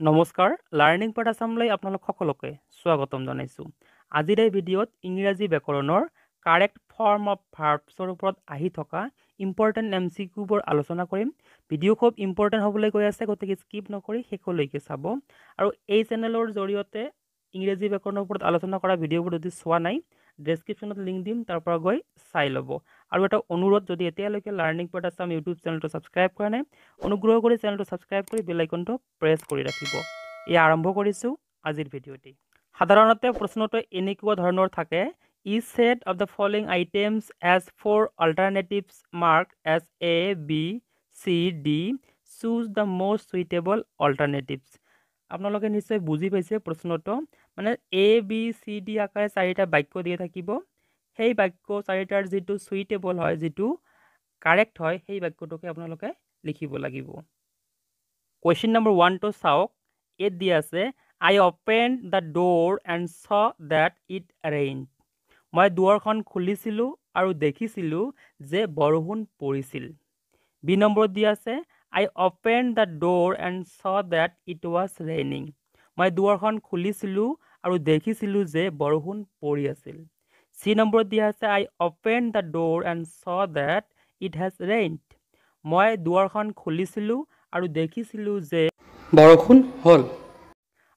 নমস্কাৰ learning point আছামলৈ আপোনালোক সকলোকে স্বাগতম জনাইছোঁ। আজিৰ এই ভিডিঅ'ত ইংৰাজী ব্যাকৰণৰ কাৰেক্ট ফৰ্ম অফ ভাৰ্বছৰ ওপৰত আহি থকা ইম্পৰ্টেণ্ট এম চি কিউবোৰ আলোচনা কৰিম। ভিডিঅ' খুব ইম্পৰ্টেণ্ট হ'বলৈ গৈ আছে গতিকে স্কিপ নকৰি শেষলৈকে চাব। আৰু এই চেনেলৰ জৰিয়তে ইংৰাজী ব্যাকৰণৰ ওপৰত আলোচনা কৰা ভিডিঅ'বোৰ যদি চোৱা নাই ডেছক্ৰিপশ্যনত লিংক দিম, তাৰ পৰা গৈ চাই ল'ব। আৰু এটা অনুৰোধ, যদি এতিয়ালৈকে লাৰ্ণিং পইণ্ট আছাম ইউটিউব চেনেলটো ছাবস্ক্ৰাইব কৰা নাই, অনুগ্ৰহ কৰি চেনেলটো ছাবস্ক্ৰাইব কৰি বেল আইকনটো প্ৰেছ কৰি ৰাখিব। এয়া আৰম্ভ কৰিছোঁ আজিৰ ভিডিঅ'টি। সাধাৰণতে প্ৰশ্নটো এনেকুৱা ধৰণৰ থাকে each set of the following items has four alternatives mark as A B C D choose the most suitable alternatives আপোনালোকে নিশ্চয় বুজি পাইছে প্ৰশ্নটো। মানে এ বি চি ডি আকাৰে চাৰিটা বাক্য দিয়া থাকিব। সেই বাক্য চাৰিটাৰ যিটো চুইটেবল হয় যিটো কাৰেক্ট হয় সেই বাক্যটোকে আপোনালোকে লিখিব লাগিব। কুৱেশ্যন নম্বৰ ওৱানটো চাওক। ইয়াত দিয়া আছে I open the door and saw that it rain মই দুৱাৰখন খুলিছিলোঁ আৰু দেখিছিলোঁ যে বৰষুণ পৰিছিল। বি নম্বৰত দিয়া আছে I open the door and saw that it was raining মই দুৱাৰখন খুলিছিলোঁ আৰু দেখিছিলোঁ যে বৰষুণ পৰি আছিল। চি নম্বৰত দিয়া আছে I open the door and saw that it has rained মই দুৱাৰখন খুলিছিলোঁ আৰু দেখিছিলোঁ যে বৰষুণ হ'ল।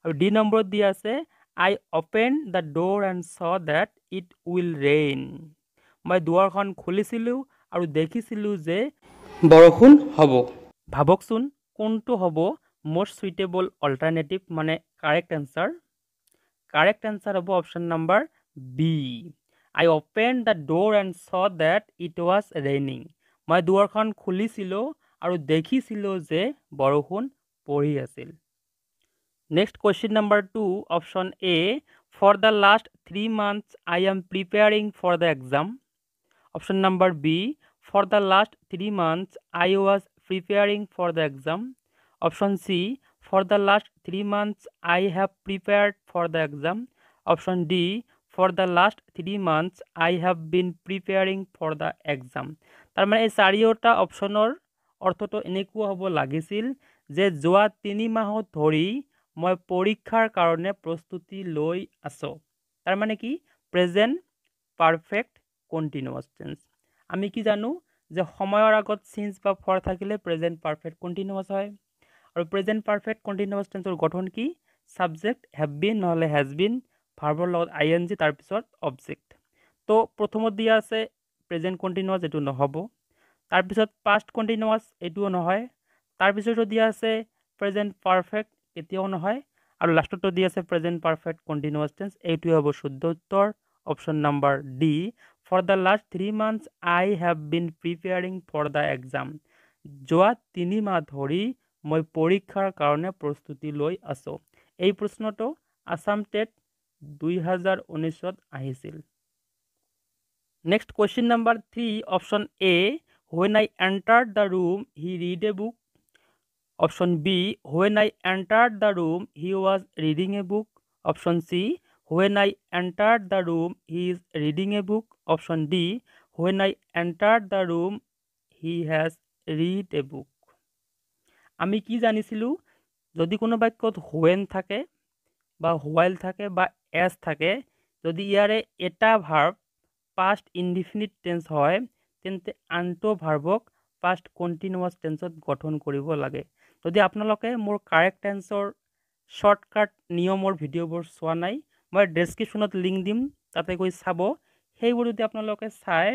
আৰু ডি নম্বৰত দিয়া আছে I open the door and saw that it will rain মই দুৱাৰখন খুলিছিলোঁ আৰু দেখিছিলোঁ যে বৰষুণ হ'ব। ভাবকচোন কোনটো হ'ব মষ্ট চুইটেবল অল্টাৰনেটিভ মানে কাৰেক্ট এনচাৰ কাৰেক্ট এনচাৰ হ'ব option number B I open the door and saw that it was raining মই দুৱাৰখন খুলিছিলোঁ আৰু দেখিছিলোঁ যে বৰষুণ পৰি আছিল। Next question number two option A for the last three months I am preparing for the exam option number B for the last three months I was preparing for the exam option C for the last three months I have prepared for the exam option D for the last three months I have been preparing for the exam তাৰমানে এই চাৰিওটা অপশ্যনৰ অৰ্থটো এনেকুৱা হ'ব লাগিছিল যে যোৱা তিনি মাহত ধৰি মই পৰীক্ষাৰ কাৰণে প্ৰস্তুতি লৈ আছোঁ। তাৰমানে কি? প্ৰেজেণ্ট পাৰফেক্ট কণ্টিনিউৱাছ টেন্স আমি কি জানো যে সময়ৰ আগত চিঞ্চ বা ফৰ থাকিলে প্ৰেজেণ্ট পাৰফেক্ট কণ্টিনিউৱাছ হয়। আৰু প্ৰেজেণ্ট পাৰফেক্ট কণ্টিনিউৱাছ টেন্সৰ গঠন কি? ছাবজেক্ট হেভ বিন নহ'লে হেজ বিন ভাৰ্বৰ লগত আই এন জি তাৰপিছত অবজেক্ট তো প্ৰথমত দিয়া আছে প্ৰেজেণ্ট কণ্টিনিউৱাছ এইটো নহ'ব। তাৰপিছত পাষ্ট কণ্টিনিউৱাছ এইটোও নহয়। তাৰপিছতো দিয়া আছে প্ৰেজেণ্ট পাৰফেক্ট কেতিয়াও নহয়। আৰু লাষ্টতো দি আছে প্ৰেজেণ্ট পাৰফেক্ট কণ্টিনিউৱাছ টেন্স এইটোৱে হ'ব শুদ্ধ উত্তৰ। Option number D for the last three months I have been preparing for the exam যোৱা তিনি মাহ ধৰি মই পৰীক্ষাৰ কাৰণে প্ৰস্তুতি লৈ আছোঁ। এই প্ৰশ্নটো আছাম টেট দুই হাজাৰ ঊনৈছত আহিছিল। Next question number three option A when I entered the room he read a book option B when I entered the room he was reading a book option C when I entered the room he is reading a book option D when I entered the room he has read a book আমি কি জানিছিলোঁ যদি কোনো বাক্যত when থাকে বা while থাকে বা এছ থাকে যদি ইয়াৰে এটা ভাৰ্ব পাষ্ট ইনডিফিনিট টেন্স হয় তেন্তে আনটো ভাৰ্বক পাষ্ট কণ্টিনিউৱাছ টেন্সত গঠন কৰিব লাগে। যদি আপোনালোকে মোৰ কাৰেক্ট টেন্সৰ শ্বৰ্টকাট নিয়মৰ ভিডিঅ'বোৰ চোৱা নাই মই ডেছক্ৰিপশ্যনত লিংক দিম তাতে গৈ চাব। সেইবোৰ যদি আপোনালোকে চাই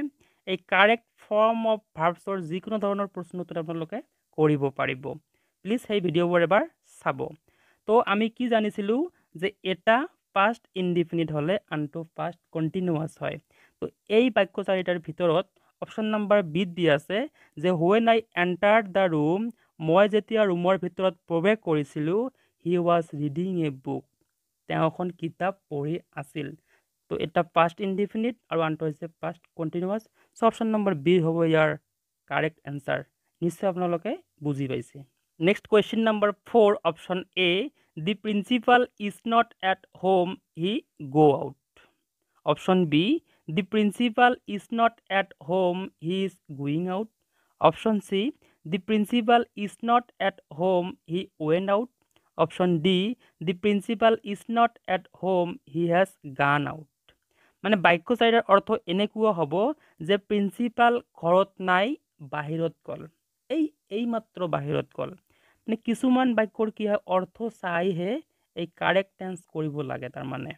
এই কাৰেক্ট ফৰ্ম অফ ভাৰ্বছৰ যিকোনো ধৰণৰ প্ৰশ্ন উত্তৰ আপোনালোকে কৰিব পাৰিব। প্লিজ সেই ভিডিঅ'বোৰ এবাৰ চাব। তো আমি কি জানিছিলোঁ যে এটা পাষ্ট ইনডিফিনিট হ'লে আনটো পাষ্ট কণ্টিনিউৱাছ হয়। তো এই বাক্য চাৰিটাৰ ভিতৰত অপশ্যন নম্বৰ বিত দি আছে যে when I entered the room মই যেতিয়া ৰুমৰ ভিতৰত প্ৰৱেশ কৰিছিলোঁ he was reading a book তেওঁ এখন কিতাপ পঢ়ি আছিল। তো এটা পাষ্ট ইনডিফিনিট আৰু আনটো হৈছে past continuous so' option number B হ'ব ইয়াৰ কাৰেক্ট এনচাৰ নিশ্চয় আপোনালোকে বুজি পাইছে। Next question number four option A the principal is not at home he go' out option B the principal is not at home he is going out option C the principal is not at home he went out option D the principal is not at home he has gone out মানে বাক্য চাৰিটাৰ অৰ্থ এনেকুৱা হ'ব যে principal ঘৰত নাই বাহিৰত গ'ল। এই এইমাত্ৰ বাহিৰত গ'ল। মানে কিছুমান বাক্যৰ কি হয়? অৰ্থ চাইহে এই কাৰেক্ট টেন্স কৰিব লাগে তাৰমানে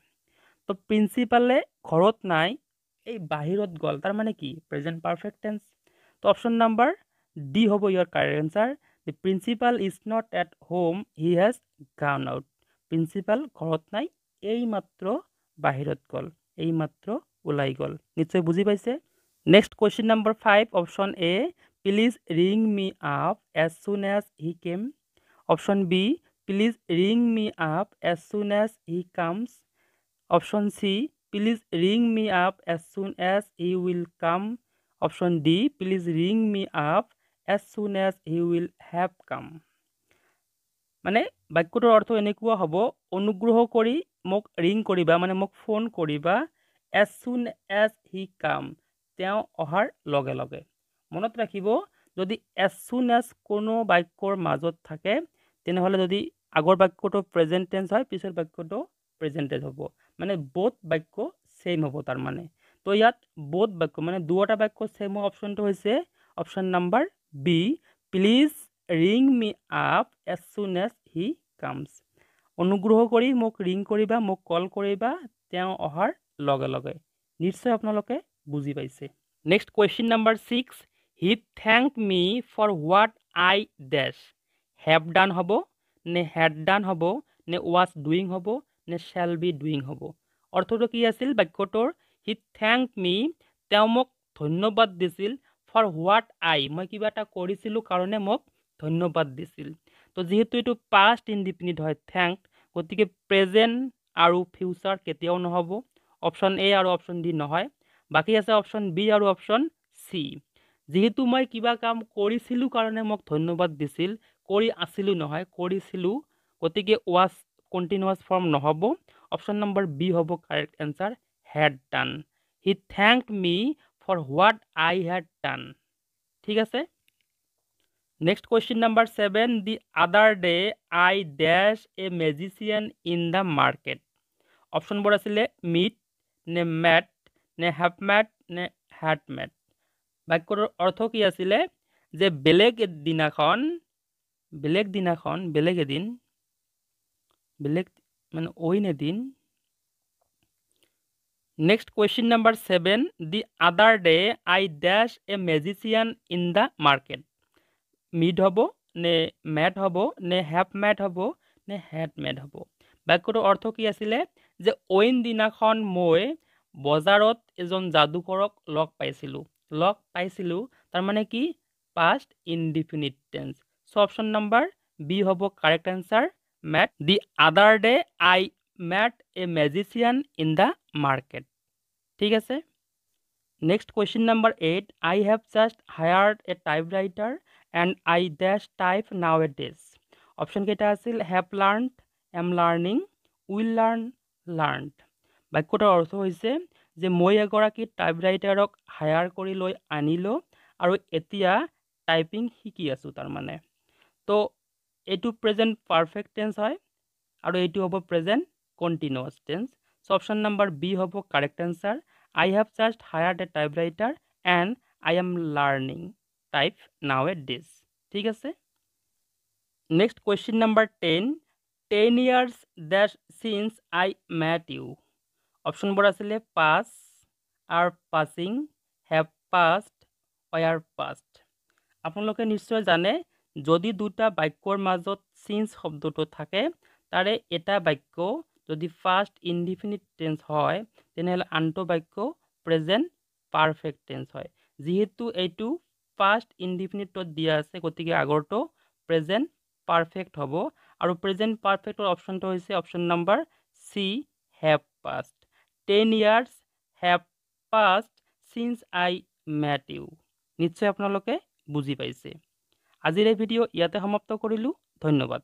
তো প্ৰিন্সিপালে ঘৰত নাই, এই বাহিৰত গ'ল তাৰমানে কি? প্ৰেজেণ্ট পাৰফেক্ট টেন্স তো অপশ্যন নাম্বাৰ ডি হ'ব ইয়াৰ correct answer the principal is not at home he has gone out principal ঘৰত নাই, এইমাত্ৰ বাহিৰত গ'ল, এইমাত্ৰ ওলাই গ'ল। নিশ্চয় বুজি পাইছে? Next question number five option A please ring me up as soon as he came option B please ring me up as soon as he comes option C please ring me up as soon as he will come option D please ring me up as soon as he will have come মানে বাক্যটোৰ অৰ্থ এনেকুৱা হ'ব, অনুগ্ৰহ কৰি মোক ring কৰিবা মানে মোক ফোন কৰিবা এজ চুন এজ হি কাম তেওঁ অহাৰ লগে লগে। মনত ৰাখিব, যদি এজ চুন এজ কোনো বাক্যৰ মাজত থাকে, তেনেহ'লে যদি আগৰ বাক্যটো প্ৰেজেণ্ট টেন্স হয়, পিছৰ বাক্যটো প্ৰেজেণ্ট টেন্স হ'ব। মানে বোধ বাক্য ছেইম হ'ব তাৰমানে। তো ইয়াত বোধ বাক্য মানে দুটা বাক্য ছেইম হোৱা অপশ্যনটো হৈছে option number B please ring me up as soon as he comes অনুগ্ৰহ কৰি মোক ৰিং কৰিবা, মোক কল কৰিবা, তেওঁ অহাৰ লগে লগে। নিশ্চয় আপোনালোকে বুজি পাইছে। Next question number six he thank me for what I dash have done হ'ব নে হেড ডান হ'ব নে ৱাজ ডুইং হ'ব নে শ্বেল বি ডুইং হ'ব অৰ্থটো কি আছিল? বাক্যটোৰ হি থেংক মি তেওঁ মোক ধন্যবাদ দিছিল ফৰ হোৱাট আই মই কিবা এটা কৰিছিলোঁ কাৰণে মোক ধন্যবাদ দিছিল। তো যিহেতু এইটো পাষ্ট ইনডিফিনিট হয় থেংক গতিকে প্ৰেজেণ্ট আৰু ফিউচাৰ কেতিয়াও নহ'ব। অপশ্যন এ আৰু অপশ্যন ডি নহয়। বাকী আছে অপশ্যন বি আৰু অপশ্যন চি যিহেতু মই কিবা কাম কৰিছিলোঁ কাৰণে মোক ধন্যবাদ দিছিল কৰি আছিলোঁ নহয় কৰিছিলোঁ গতিকে ৱাজ কণ্টিনিউৱাছ ফৰ্ম নহ'ব অপশ্যন নম্বৰ বি হ'ব correct answer had done he thank me for what I had done ঠিক আছে? Next question number seven the other day I dash a magician in the market অপশ্যনবোৰ আছিলে meet নে met নে have met নে had met বাক্যটোৰ অৰ্থ কি আছিলে? যে বেলেগ দিনাখন বেলেগ দিনাখন বেলেগ এদিন বেলেগ মানে অইন এদিন। Next question number seven the other day I dash a magician in the market meet হ'ব নে মেট হ'ব নে হেভ মেট হ'ব নে হেড মেট হ'ব? বাক্যটোৰ অৰ্থ কি আছিলে? যে অইন দিনাখন মই বজাৰত এজন যাদুকৰক লগ পাইছিলোঁ। লগ পাইছিলোঁ তাৰমানে কি? Past indefinite tense so' option number B হ'ব correct answer met the other day I met a magician in the market ঠিক আছে? Next question number eight I have just hired a typewriter and I dash type nowadays অপশ্যনকেইটা আছিল? Have learn am learning will learn learn বাক্যটোৰ অৰ্থ হৈছে যে মই এগৰাকী type ৰাইটাৰক higher কৰি লৈ আনিলোঁ আৰু এতিয়া টাইপিং শিকি আছোঁ তাৰমানে। তো এইটো প্ৰেজেণ্ট পাৰফেক্ট টেন্স হয় আৰু এইটো হ'ব present continuous tense. So' option number B হ'ব correct answer. I have just hired a typewriter and I am learning type nowadays ঠিক আছে? Next question number ten. Ten years dash since I met you. অপশ্যনবোৰ আছিলে pass are passing have passed were passed আপোনালোকে নিশ্চয় জানে যদি দুটা বাক্যৰ মাজত চিন্স শব্দটো থাকে তাৰে এটা বাক্য যদি ফাৰ্ষ্ট ইনডিফিনিট টেন্স হয় তেনেহ'লে আনটো বাক্য প্ৰেজেণ্ট পাৰফেক্ট টেন্স হয়। যিহেতু এইটো ফাৰ্ষ্ট ইনডিফিনিটত দিয়া আছে গতিকে আগৰটো প্ৰেজেণ্ট পাৰফেক্ট হ'ব। আৰু প্ৰেজেণ্ট পাৰফেক্টৰ অপশ্যনটো হৈছে option number C have passed ten years have passed since I met you নিশ্চয় আপোনালোকে বুজি পাইছে। আজিৰ এই ভিডিঅ' ইয়াতে সমাপ্ত কৰিলোঁ। ধন্যবাদ।